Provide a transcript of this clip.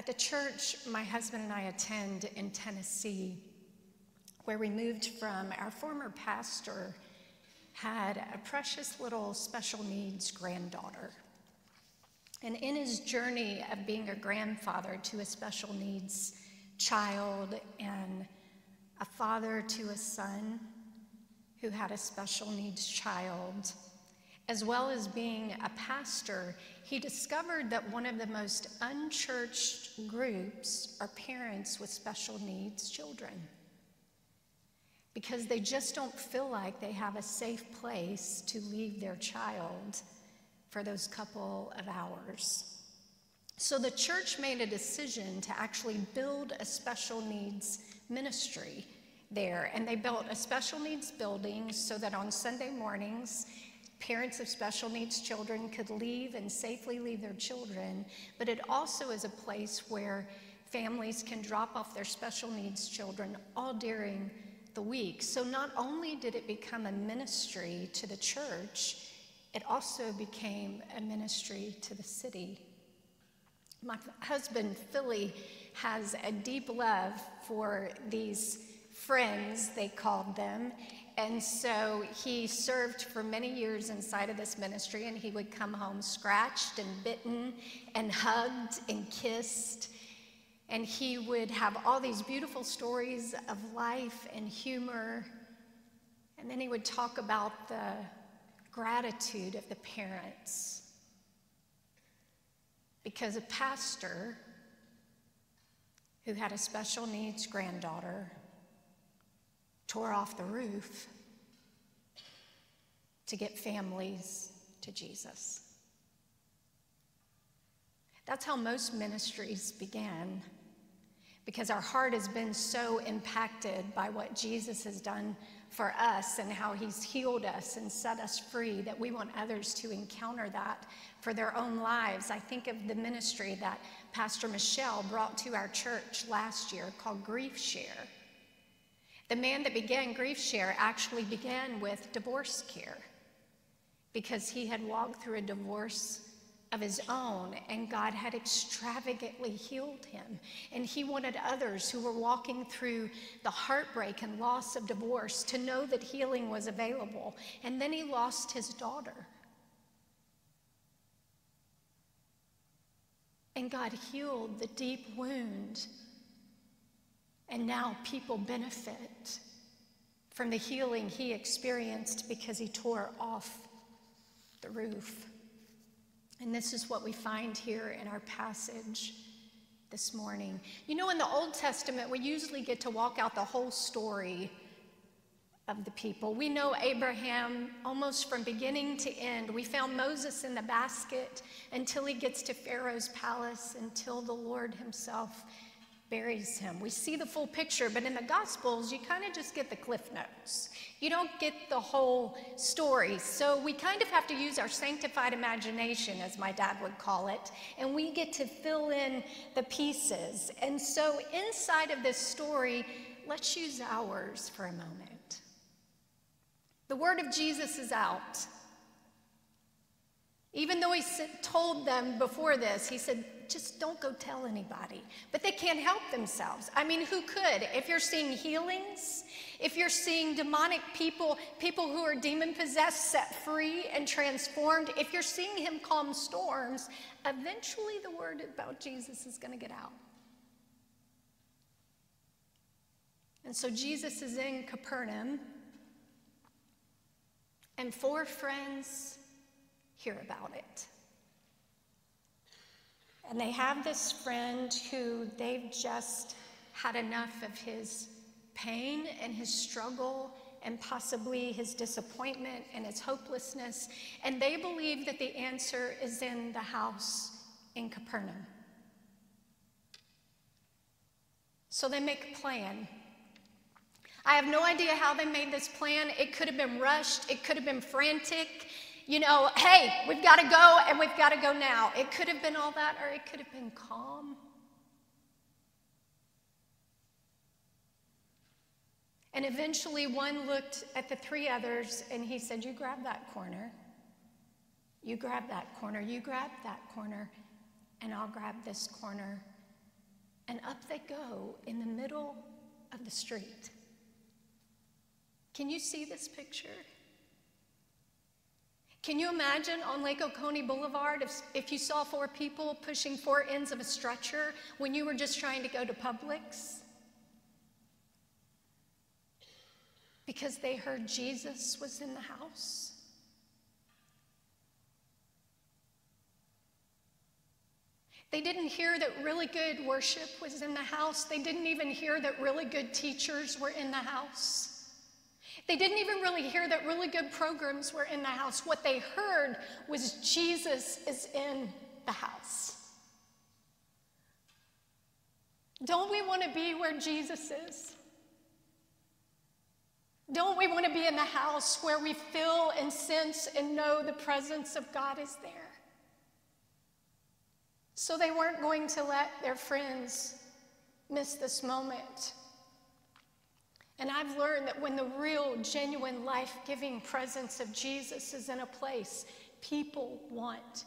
At the church my husband and I attend in Tennessee, where we moved from, our former pastor had a precious little special needs granddaughter. And in his journey of being a grandfather to a special needs child and a father to a son who had a special needs child, as well as being a pastor, he discovered that one of the most unchurched groups are parents with special needs children because they just don't feel like they have a safe place to leave their child for those couple of hours. So the church made a decision to actually build a special needs ministry there. And they built a special needs building so that on Sunday mornings, parents of special needs children could leave and safely leave their children. But it also is a place where families can drop off their special needs children all during the week. So not only did it become a ministry to the church, it also became a ministry to the city. My husband, Philly, has a deep love for these friends, they called them. And so he served for many years inside of this ministry, and he would come home scratched and bitten and hugged and kissed. And he would have all these beautiful stories of life and humor. And then he would talk about the gratitude of the parents. Because a pastor who had a special needs granddaughter tore off the roof to get families to Jesus. That's how most ministries began because our heart has been so impacted by what Jesus has done for us and how he's healed us and set us free that we want others to encounter that for their own lives. I think of the ministry that Pastor Michelle brought to our church last year called Grief Share. The man that began Grief Share actually began with divorce care because he had walked through a divorce of his own, and God had extravagantly healed him. And he wanted others who were walking through the heartbreak and loss of divorce to know that healing was available. And then he lost his daughter. And God healed the deep wound. And now people benefit from the healing he experienced because he tore off the roof. And this is what we find here in our passage this morning. You know, in the Old Testament, we usually get to walk out the whole story of the people. We know Abraham almost from beginning to end. We found Moses in the basket until he gets to Pharaoh's palace, until the Lord himself buries him. We see the full picture, but in the Gospels, you kind of just get the cliff notes. You don't get the whole story. So we kind of have to use our sanctified imagination, as my dad would call it, and we get to fill in the pieces. And so inside of this story, let's use ours for a moment. The word of Jesus is out. Even though he told them before this, he said, just don't go tell anybody. But they can't help themselves. I mean, who could? If you're seeing healings, if you're seeing demonic people, people who are demon possessed set free and transformed, if you're seeing him calm storms, eventually the word about Jesus is going to get out. And so Jesus is in Capernaum, and four friends hear about it. And they have this friend who they've just had enough of his pain and his struggle and possibly his disappointment and his hopelessness. And they believe that the answer is in the house in Capernaum. So they make a plan. I have no idea how they made this plan. It could have been rushed, it could have been frantic, you know, hey, we've got to go and we've got to go now. It could have been all that, or it could have been calm. And eventually, one looked at the three others and he said, You grab that corner. You grab that corner. You grab that corner. And I'll grab this corner. and up they go in the middle of the street. Can you see this picture? Can you imagine on Lake Oconee Boulevard if, if you saw four people pushing four ends of a stretcher when you were just trying to go to Publix? Because they heard Jesus was in the house. They didn't hear that really good worship was in the house. They didn't even hear that really good teachers were in the house. They didn't even really hear that really good programs were in the house. What they heard was Jesus is in the house. Don't we want to be where Jesus is? Don't we want to be in the house where we feel and sense and know the presence of God is there? So they weren't going to let their friends miss this moment. And I've learned that when the real, genuine, life giving presence of Jesus is in a place, people want